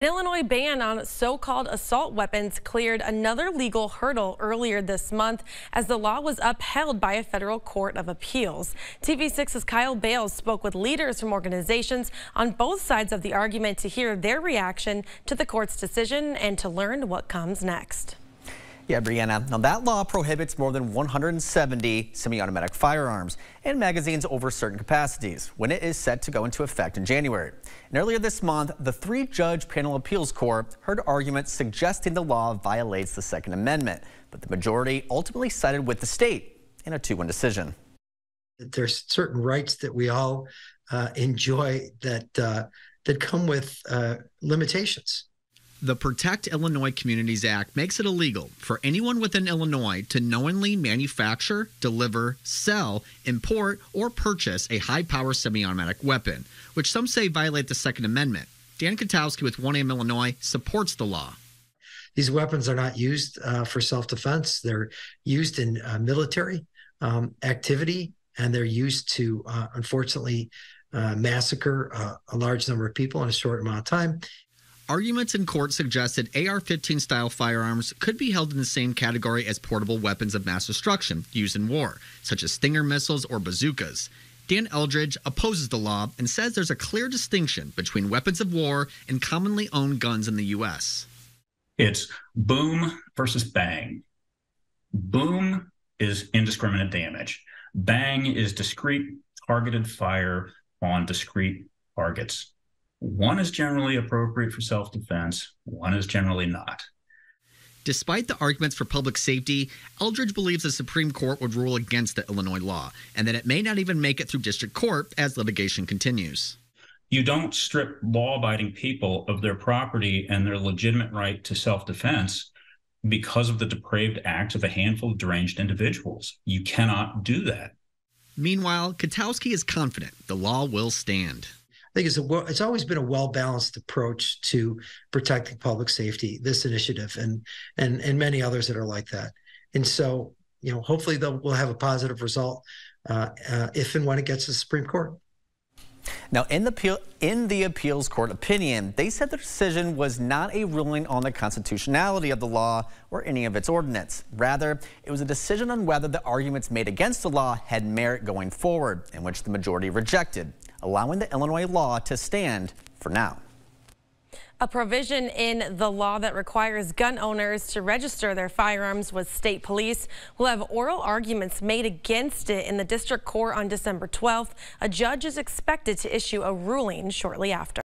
An Illinois ban on so-called assault weapons cleared another legal hurdle earlier this month as the law was upheld by a federal court of appeals. TV6's Kyle Bales spoke with leaders from organizations on both sides of the argument to hear their reaction to the court's decision and to learn what comes next. Yeah, Brianna. Now that law prohibits more than 170 semi-automatic firearms and magazines over certain capacities when it is set to go into effect in January. And earlier this month, the three-judge panel appeals court heard arguments suggesting the law violates the Second Amendment, but the majority ultimately sided with the state in a 2-1 decision. There's certain rights that we all uh, enjoy that uh, that come with uh, limitations. The Protect Illinois Communities Act makes it illegal for anyone within Illinois to knowingly manufacture, deliver, sell, import, or purchase a high power semi automatic weapon, which some say violate the Second Amendment. Dan Kotowski with One Aim Illinois supports the law. These weapons are not used uh, for self defense, they're used in uh, military um, activity, and they're used to, uh, unfortunately, uh, massacre uh, a large number of people in a short amount of time. Arguments in court suggested AR 15 style firearms could be held in the same category as portable weapons of mass destruction used in war, such as Stinger missiles or bazookas. Dan Eldridge opposes the law and says there's a clear distinction between weapons of war and commonly owned guns in the U.S. It's boom versus bang. Boom is indiscriminate damage, bang is discrete, targeted fire on discrete targets. One is generally appropriate for self defense, one is generally not. Despite the arguments for public safety, Eldridge believes the Supreme Court would rule against the Illinois law and that it may not even make it through district court as litigation continues. You don't strip law abiding people of their property and their legitimate right to self defense because of the depraved acts of a handful of deranged individuals. You cannot do that. Meanwhile, Kotowski is confident the law will stand. I think it's a it's always been a well balanced approach to protecting public safety. This initiative and and and many others that are like that. And so, you know, hopefully they'll we'll have a positive result uh, uh, if and when it gets to the Supreme Court. Now, in the, appeal, in the appeals court opinion, they said the decision was not a ruling on the constitutionality of the law or any of its ordinance. Rather, it was a decision on whether the arguments made against the law had merit going forward, in which the majority rejected allowing the Illinois law to stand for now. A provision in the law that requires gun owners to register their firearms with state police will have oral arguments made against it in the district court on December 12th. A judge is expected to issue a ruling shortly after.